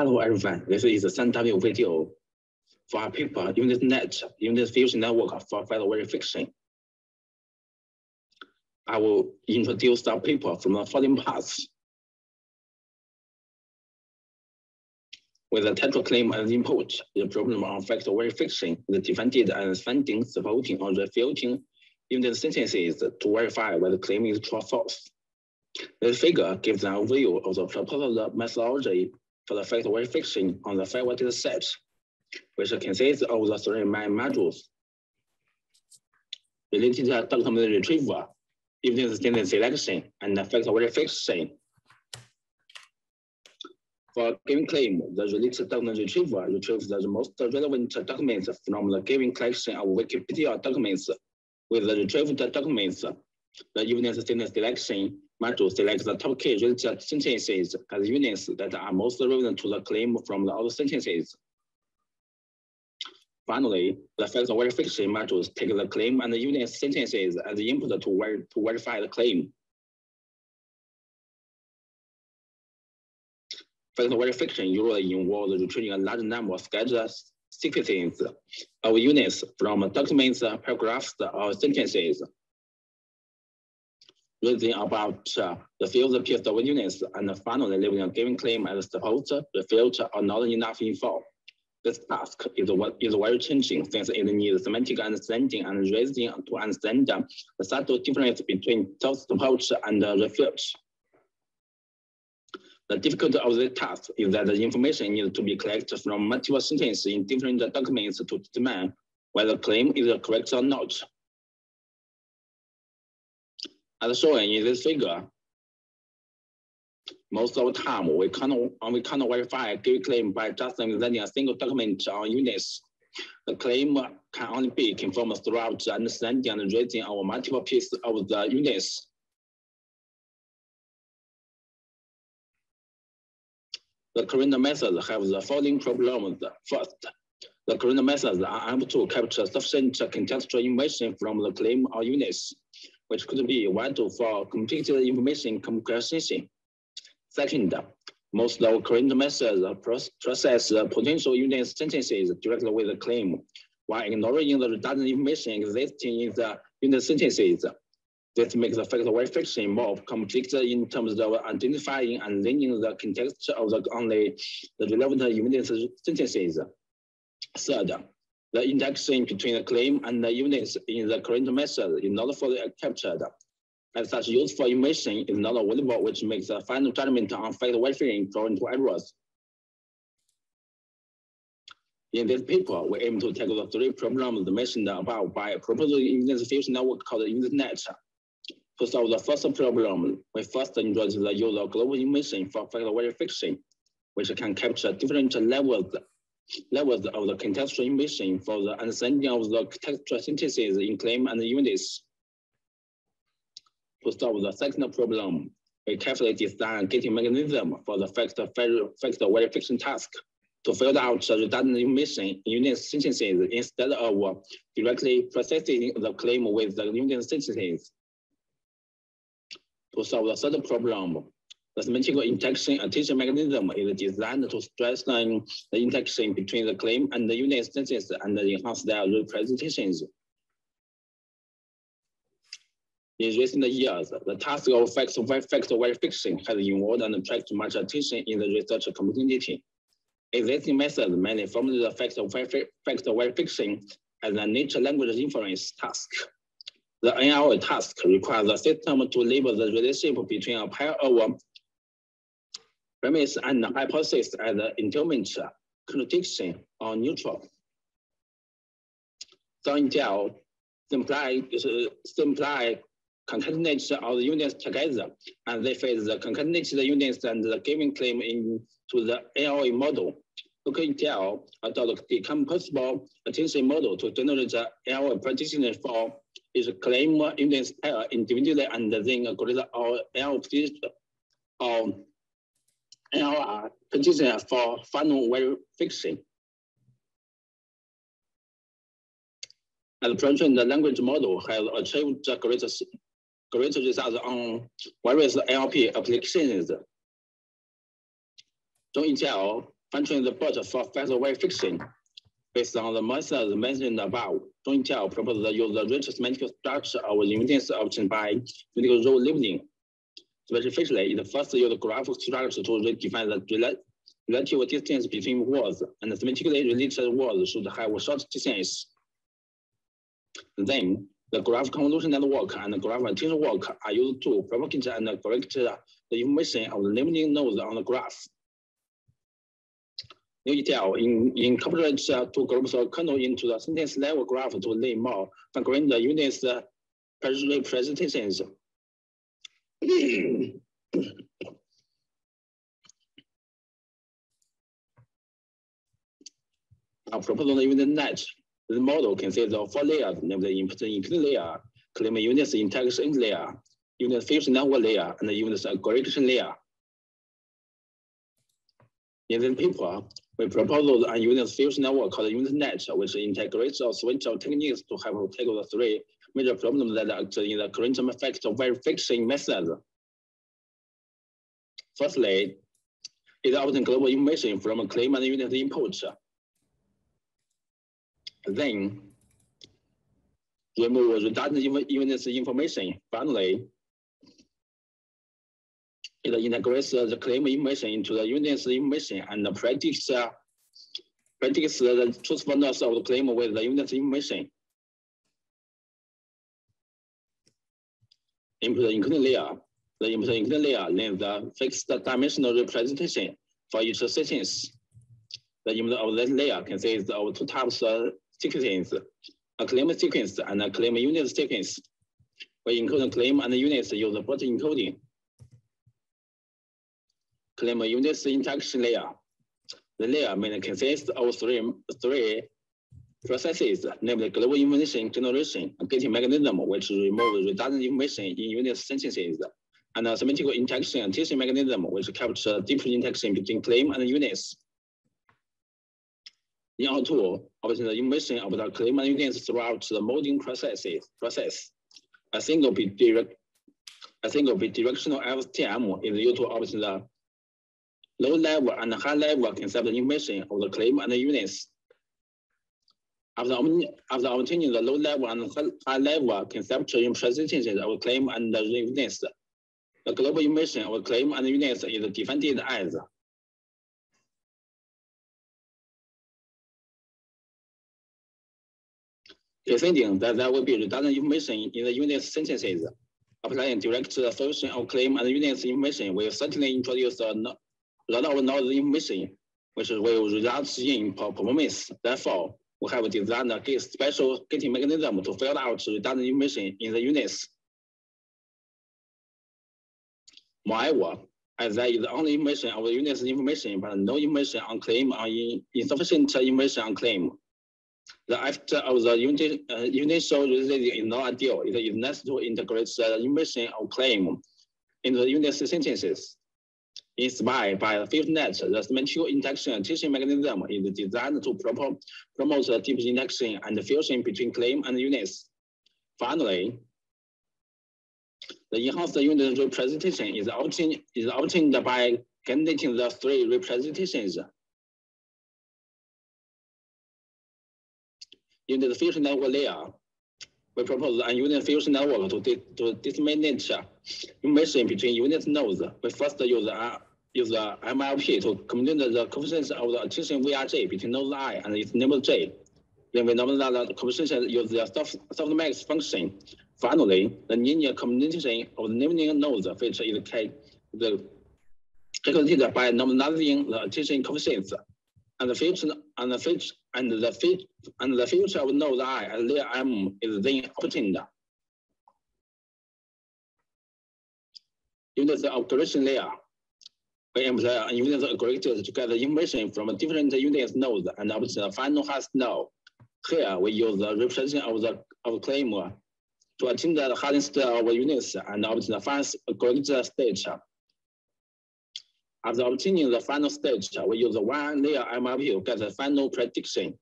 Hello everyone, this is the SunW video for a paper EvidenceNet, Evidence Fusion Network for file verification. I will introduce the paper from the following parts. With the title claim as input, the problem of factor verification is defended as finding, supporting, or refuting unit sentences to verify whether the claim is true or false. This figure gives an overview of the proposed methodology for the factor verification on the FEVER data set, which consists of the three main modules related to document retrieval, evidence standard selection, and factor verification. For a given claim, the related document retriever retrieves the most relevant documents from the given collection of Wikipedia documents with the retrieved documents. The standard selection module selects the top key sentences as units that are most relevant to the claim from the other sentences. Finally, the factor verification modules take the claim and the unit sentences as input to, ver to verify the claim. Factor verification usually involves retrieving a large number of scheduled sequences of units from documents, paragraphs, or sentences. Reasoning about uh, the field appears of units and finally leaving a given claim as the supposed, the field are not enough info. This task is, is very changing since it needs semantic understanding and reasoning to understand the subtle difference between self-support and refuge. The difficulty of this task is that the information needs to be collected from multiple sentences in different documents to determine whether the claim is correct or not. As shown in this figure, most of the time, we cannot, we cannot verify a given claim by just presenting a single document on units. The claim can only be confirmed throughout understanding and reading of multiple pieces of the units. The current methods have the following problems. First, the current methods are unable to capture sufficient contextual information from the claim or units, which could be vital for completed information comprehension. Second, most of current methods process potential unit sentences directly with the claim, while ignoring the redundant information existing in the unit sentences. This makes the factor verification more complex in terms of identifying and linking the context of the only the relevant unit sentences. Third, the indexing between the claim and the units in the current method is not fully captured. As such, useful information is not available, which makes the final judgment on factor verification prone to errors. In this paper, we aim to tackle the three problems mentioned above by proposing evidence fusion network called EvidenceNet. To solve the first problem, we first introduce the use of global information for factor verification, which can capture different levels levels of the contextual information for the understanding of the textual synthesis in claim and units. To solve the second problem, we carefully design a gating mechanism for the factor, factor verification task to filter out the redundant in unit synthesis instead of directly processing the claim with the unit synthesis. To solve the third problem, the semantic interaction attention mechanism is designed to strengthen the interaction between the claim and the unit synthesis and enhance their representations. In recent years, the task of factor verification has involved and attracted much attention in the research community. Existing methods mainly formulate the factor, factor verification as a natural language inference task. The NLI task requires the system to label the relationship between a pair of premise and hypothesis as an intimate contradiction or neutral. Intel simply, simply concatenate all the units together, and they fit the concatenated units and the given claim into the NLI model. OpenIntel adopt the decomposable attention model to generate the NLI prediction for its claim units pair uh, individually and then create our NLI prediction or NLR prediction uh, for final verification. As mentioned, the language model has achieved the greatest great results on various NLP applications. Zhong fine-tune the BERT for faster verification. Based on the methods mentioned above, Zhong proposes to use the rich semantic structure of the evidence obtained by medical rule labeling. Specifically, it first use the graphic structure to redefine the relative distance between words, and semantically related words should have a short distance. Then, the graph convolution network and graph attention work are used to propagate and correct the information of the limiting nodes on the graph. New detail in incorporate uh, two groups of kernel into the sentence level graph to lay more the units uh, representations. A proposal unit net. The model consists of four layers, namely input input layer, claim units integration layer, unit fusion network layer, and the unit aggregation layer. In this paper, we propose a unit fusion network called EvidenceNet, which integrates a switch of techniques to help tackle the three major problems that occur in the current effect of verification method. Firstly, it obtains global information from a claim and unit input. Then, remove redundant units information. Finally, it integrates the claim information into the unit's information and predicts, predicts the truthfulness of the claim with the unit's information. Layer. The layer learns the fixed dimensional representation for each sentence. The input of that layer consists of two types of sequences, a claim sequence and a claim unit sequence. We encode claim and units use both encoding claim units interaction layer. The layer may consist of three, three processes, namely global information generation, gating mechanism, which removes redundant information in unit sentences, and a semantic interaction and teaching mechanism, which captures deep interaction between claim and units. In our tool, obtain the information of the claim and units throughout the molding processes, process. A single bit direct a single bit directional LSTM is used to obtain the low level and high level concept information of the claim and the units. After, after obtaining the low level and high level conceptual representations of claim and the units, the global information of claim and units is defined as Defending that there will be redundant information in the unit sentences. Applying direct the solution of claim and units information will certainly introduce a lot of knowledge information, which will result in performance. Therefore, we have designed a special gating mechanism to filter out redundant information in the units. Moreover, as there is only information of the unit's information, but no information on claim or insufficient information on claim. The effect of the unit, uh, initial reasoning is not ideal. It is necessary to integrate the information of claim into the unit sentences. Inspired by FusionNet, the semantic interaction teaching mechanism is designed to promote deep interaction and fusion between claim and units. Finally, the enhanced unit representation is obtained, is obtained by combinating the three representations. In the fusion network layer, we propose a unit fusion network to, to disseminate information between unit nodes. We first use a use the MLP to compute the coefficients of the attention VRJ between node i and its neighbor j. Then we know that the coefficients use the soft, softmax function. Finally, the linear combination of the naming nodes which is the calculated by normalizing the attention coefficients and the future and the future and the future and the future of node i and layer m is then obtained. In the operation layer, we employ an unit aggregator to get the information from different unit nodes and obtain the final hash node. Here, we use the representation of the of claim to attain the harding state of units and obtain the final aggregator state. After obtaining the final state, we use the one layer MLP to get the final prediction.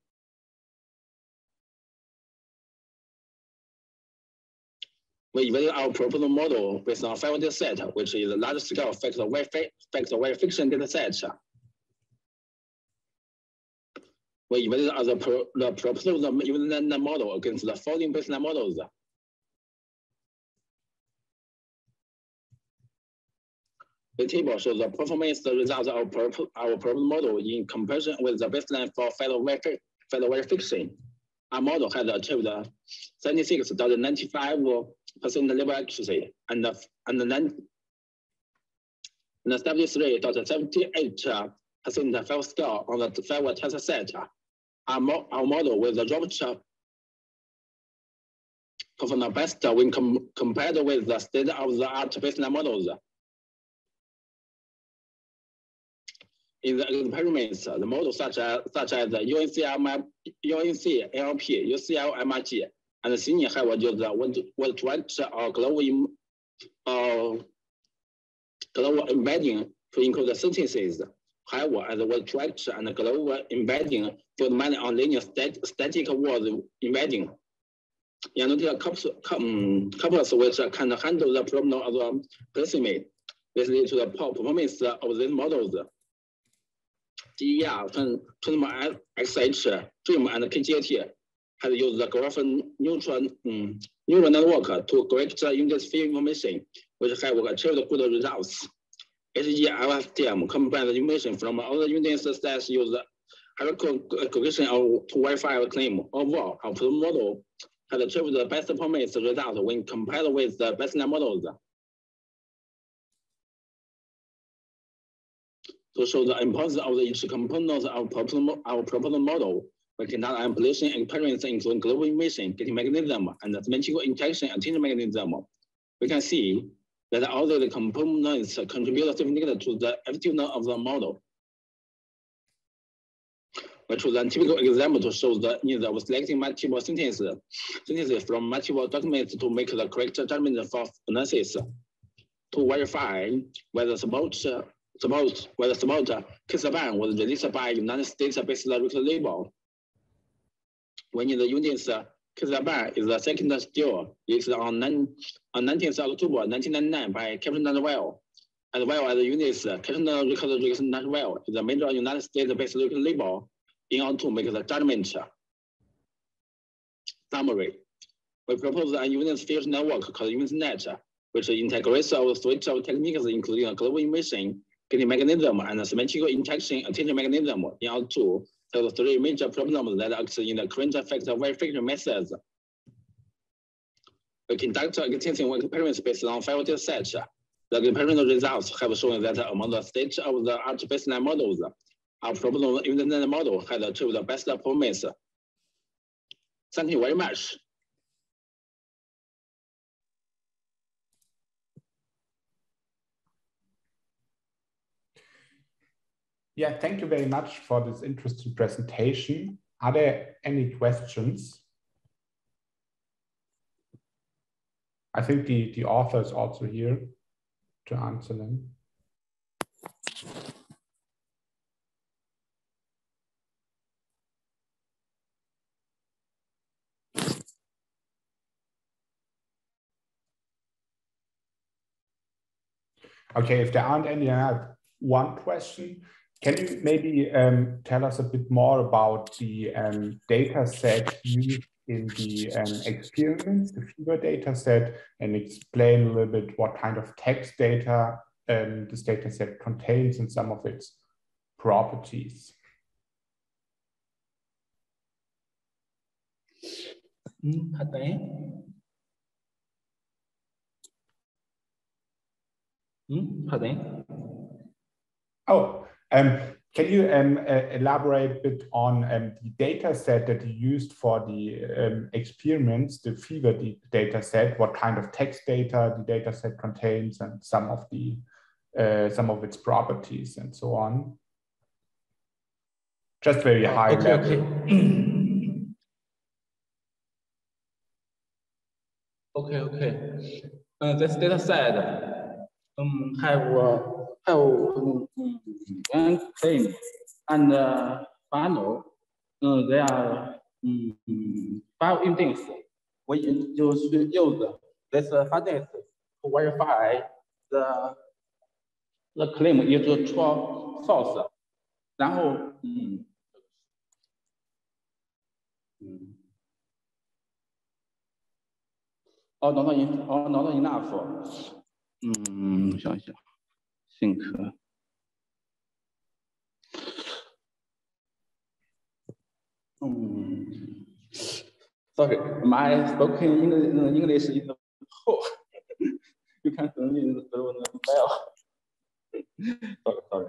We evaluate our proposal model based on FEVER data set, which is a large scale factor, factor verification data set. we evaluate the, pro, the proposed the model against the following baseline models. The table shows the performance results of our proposed model in comparison with the baseline for failure verification. Our model has achieved 76.95% level accuracy and, and, and 73.78% FEVER score on the FEVER test set. Our, our model with the rupture uh, perform the best uh, when com compared with the state of the art baseline models. Uh. In the experiments, the models such as such as the UNC, UNC, LP, UCL, MRG, and the senior have used the was direct or global, uh, global embedding to include the sentences. However, as was direct and global embedding for many on linear stat static words embedding. Analytical couples, couples which can handle the problem of the placement. This leads to the performance of these models. DER, Transform XH, DREAM, and KGAT has used the graph neutral um, neural network to correct the index field information, which have achieved good results. HGLSTM combines the information from the units that use hierarchical correction of to verify a claim. Overall, our model has achieved the best performance result when compared with the baseline models. To show the importance of each component of our proposed model, we conduct amplification experiments including global emission, gating mechanism, and the symmetrical interaction attention mechanism. We can see that all the components contribute significantly to the effectiveness of the model. We choose a typical example to show the need of selecting multiple sentences, sentences from multiple documents to make the correct judgment for analysis. To verify whether support suppose whether suppose Kisaban was released by United States-based record label. When in the units, uh, Kisaban is the second still released on, on 19th October 1999 by Captain Well, as well as the units uh, Captain Record Record Well is a major United States-based label in order to make the judgment. Uh, summary. We propose a unit field network called EvidenceNet, which integrates our suite of techniques, including a global emission, gating mechanism and a symmetrical interaction attention mechanism in order to solve three major problems that occur in the current factor verification methods. We conduct extensive experiments based on FEVER data sets. The experimental results have shown that among the stage of the art baseline models, our problem internet model has achieved the best performance. Thank you very much. Yeah, thank you very much for this interesting presentation. Are there any questions? I think the, the author is also here to answer them. Okay, if there aren't any, I have one question. Can you maybe um, tell us a bit more about the um, data set used in the um, experiments, the fever data set, and explain a little bit what kind of text data um, this data set contains and some of its properties? Mm, mm, oh, can you um, uh, elaborate a bit on um, the data set that you used for the um, experiments, the fever data set, what kind of text data the data set contains and some of the uh, some of its properties and so on? Just very high okay, level. Okay, okay. okay. Uh, this data set um, have uh, have one claim and uh, final. Uh, there are um, five index. We use, use this uh, index to verify the the claim is true source. 然后，嗯， 嗯。哦，not in，哦，not enough。嗯，想一想 ，think。嗯，sorry, my spoken English English is poor. You can only well. Sorry, sorry.